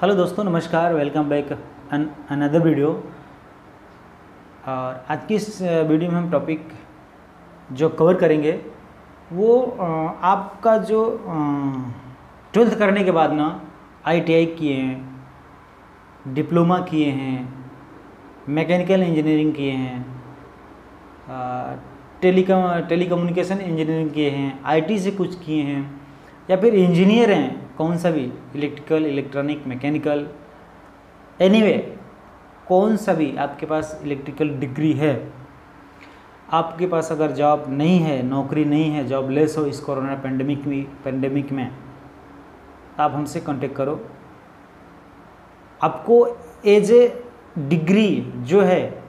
Hello दोस्तों, नमस्कार welcome back an another video और आज की इस वीडियो में हम टॉपिक जो कवर करेंगे, वो आपका जो ट्वेल्थ करने के बाद ना आईटीआई किए हैं डिप्लोमा किए हैं मैकेनिकल इंजीनियरिंग किए हैं टेलीकम टेलीकम्युनिकेशन इंजीनियरिंग किए हैं आईटी से कुछ किए हैं या फिर इंजीनियर हैं, कौन सा भी, इलेक्ट्रिकल, इलेक्ट्रॉनिक, मैकेनिकल एनीवे कौन सा भी आपके पास इलेक्ट्रिकल डिग्री है, आपके पास अगर जॉब नहीं है, नौकरी नहीं है जॉब लेस हो इस कोरोना पेंडेमिक में पेंडेमिक में तो आप हमसे कांटेक्ट करो। आपको एज ए डिग्री जो है,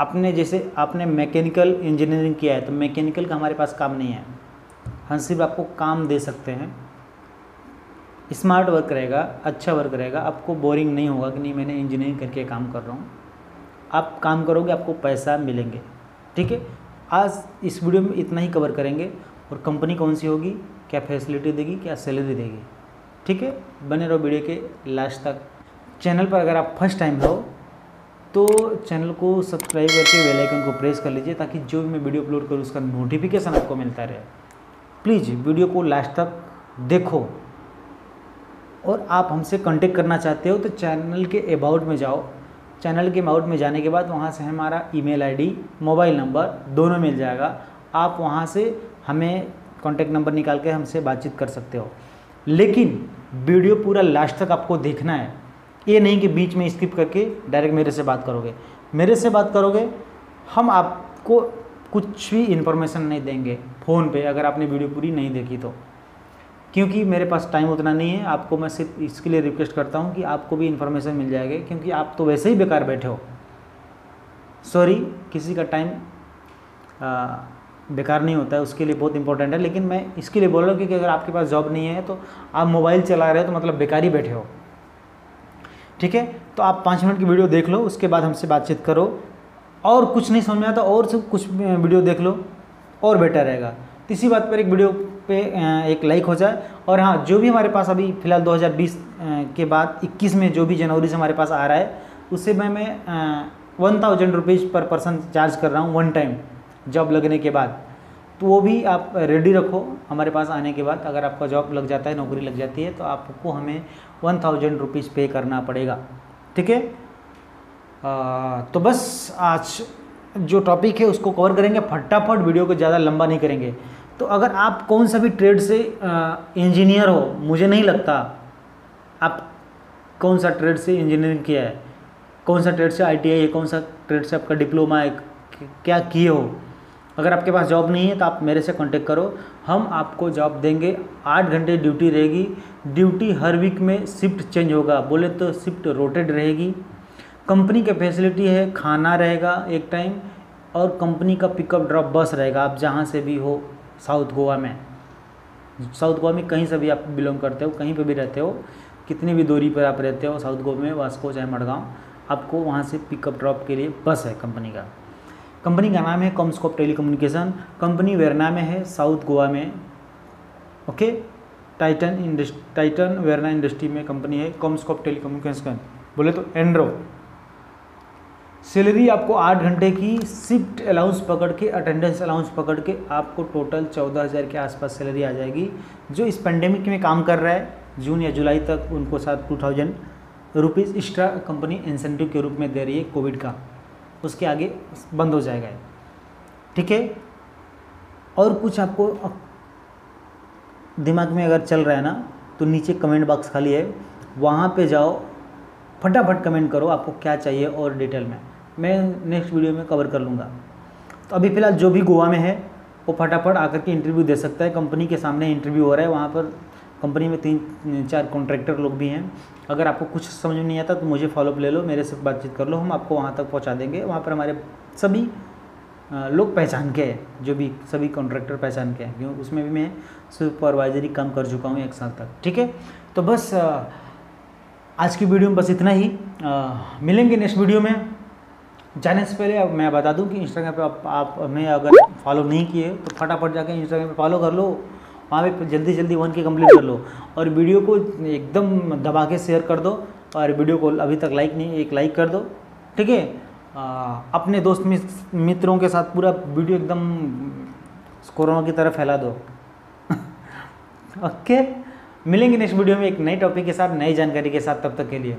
आपने जैसे आपने मैकेनिकल इंजीनियरिंग किया है तो मैकेनिकल का हमारे पास काम नहीं है। सिर्फ़ आपको काम दे सकते हैं। स्मार्ट वर्क रहेगा अच्छा वर्क रहेगा आपको बोरिंग नहीं होगा कि नहीं, मैंने इंजीनियरिंग करके काम कर रहा हूँ। आप काम करोगे, आपको पैसा मिलेंगे, ठीक है? आज इस वीडियो में इतना ही कवर करेंगे और कंपनी कौन सी होगी, क्या फैसिलिटी देगी, क्या सैलरी देगी, ठीक है? बने रहो वीडियो के लास्ट तक। चैनल पर अगर आप फ़र्स्ट टाइम हो तो चैनल को सब्सक्राइब करके बेल आइकन को प्रेस कर लीजिए ताकि जो भी मैं वीडियो अपलोड करूँ, उसका नोटिफिकेशन आपको मिलता रहे। प्लीज़ वीडियो को लास्ट तक देखो। और आप हमसे कांटेक्ट करना चाहते हो तो चैनल के अबाउट में जाओ। चैनल के अबाउट में जाने के बाद वहाँ से हमारा ईमेल आईडी मोबाइल नंबर दोनों मिल जाएगा। आप वहाँ से हमें कांटेक्ट नंबर निकाल के हमसे बातचीत कर सकते हो। लेकिन वीडियो पूरा लास्ट तक आपको देखना है। ये नहीं कि बीच में स्किप करके डायरेक्ट मेरे से बात करोगे। मेरे से बात करोगे, हम आपको कुछ भी इन्फॉर्मेशन नहीं देंगे फ़ोन पे, अगर आपने वीडियो पूरी नहीं देखी तो। क्योंकि मेरे पास टाइम उतना नहीं है, आपको मैं सिर्फ़ इसके लिए रिक्वेस्ट करता हूँ कि आपको भी इन्फॉर्मेशन मिल जाएगी, क्योंकि आप तो वैसे ही बेकार बैठे हो। सॉरी किसी का टाइम बेकार नहीं होता है, उसके लिए बहुत इंपॉर्टेंट है, लेकिन मैं इसके लिए बोल रहा हूँ क्योंकि अगर आपके पास जॉब नहीं है तो आप मोबाइल चला रहे हो तो मतलब बेकार ही बैठे हो। ठीक है? तो आप पाँच मिनट की वीडियो देख लो, उसके बाद हमसे बातचीत करो और कुछ नहीं समझ में आता, और सब कुछ वीडियो देख लो, और बेटर रहेगा। तो इसी बात पर एक वीडियो पे एक लाइक हो जाए, और हाँ जो भी हमारे पास अभी फ़िलहाल 2020 के बाद 21 में जो भी जनवरी से हमारे पास आ रहा है, उससे मैं मैं one thousand rupees per person charge कर रहा हूँ वन टाइम, जॉब लगने के बाद। तो वो भी आप रेडी रखो, हमारे पास आने के बाद, अगर आपका जॉब लग जाता है, नौकरी लग जाती है तो आपको हमें वन थाउज़ेंड रुपीज़ पे करना पड़ेगा, ठीक है? तो बस आज जो टॉपिक है उसको कवर करेंगे। फटाफट वीडियो को ज़्यादा लंबा नहीं करेंगे। तो अगर आप कौन सा भी ट्रेड से इंजीनियर हो, मुझे नहीं लगता आप कौन सा ट्रेड से इंजीनियरिंग किया है। कौन सा ट्रेड से आईटीआई है, कौन सा ट्रेड से आपका डिप्लोमा है, क्या किए हो। अगर आपके पास जॉब नहीं है तो आप मेरे से कांटेक्ट करो। हम आपको जॉब देंगे। आठ घंटे ड्यूटी रहेगी। ड्यूटी हर वीक में शिफ्ट चेंज होगा। बोले तो शिफ्ट रोटेड रहेगी। कंपनी का फैसिलिटी है, खाना रहेगा एक टाइम और कंपनी का पिकअप ड्रॉप बस रहेगा, आप जहाँ से भी हो, साउथ गोवा में। साउथ गोवा में कहीं से भी आप बिलोंग करते हो, कहीं पर भी रहते हो, कितनी भी दूरी पर आप रहते हो, साउथ गोवा में, वास्को चाहे मडगांव, आपको वहाँ से पिकअप ड्रॉप के लिए बस है कंपनी का। कंपनी का नाम है कॉमस्कोप टेलीकम्युनिकेशन, कंपनी वेरना में है, साउथ गोवा में। Okay? Titan इंडस्ट, Titan Verna industry में कंपनी है, कॉमस्कोप टेलीकम्युनिकेशन। बोले तो एंड्रो। सैलरी आपको आठ घंटे की शिफ्ट अलाउंस पकड़ के अटेंडेंस अलाउंस पकड़ के आपको टोटल चौदह हज़ार के आसपास सैलरी आ जाएगी, जो इस पेंडेमिक में काम कर रहा है। जून या जुलाई तक उनको साथ two thousand rupees extra company incentive के रूप में दे रही है कोविड का। उसके आगे बंद हो जाएगा ठीक है? और कुछ आपको दिमाग में अगर चल रहा है ना तो नीचे कमेंट बॉक्स खाली है। वहाँ पे जाओ, फटाफट कमेंट करो आपको क्या चाहिए और डिटेल में। मैं नेक्स्ट वीडियो में कवर कर लूँगा। तो अभी फ़िलहाल जो भी गोवा में है वो फटाफट आकर के इंटरव्यू दे सकता है। कंपनी के सामने इंटरव्यू हो रहा है वहाँ पर कंपनी में तीन चार कॉन्ट्रैक्टर लोग भी हैं। अगर आपको कुछ समझ में नहीं आता तो मुझे फॉलोअप ले लो मेरे से बातचीत कर लो हम आपको वहाँ तक पहुँचा देंगे। वहाँ पर हमारे सभी लोग पहचान के हैं जो भी सभी कॉन्ट्रैक्टर पहचान के हैं। क्यों? उसमें भी मैं सुपरवाइजरी काम कर चुका हूँ एक साल तक ठीक है? तो बस आज की वीडियो में बस इतना ही। आ, मिलेंगे नेक्स्ट वीडियो में। जाने से पहले अब मैं बता दूँ कि इंस्टाग्राम पे आप, आप हमें अगर फॉलो नहीं किए तो फटाफट जाके इंस्टाग्राम पे फॉलो कर लो। वहाँ पे जल्दी जल्दी वन के कंप्लीट कर लो। और वीडियो को एकदम दबा के शेयर कर दो और वीडियो को अभी तक लाइक नहीं एक लाइक कर दो ठीक है? अपने दोस्त मित्रों के साथ पूरा वीडियो एकदम कोरोना की तरह फैला दो। ओके मिलेंगे नेक्स्ट वीडियो में एक नई टॉपिक के साथ नई जानकारी के साथ तब तक के लिए।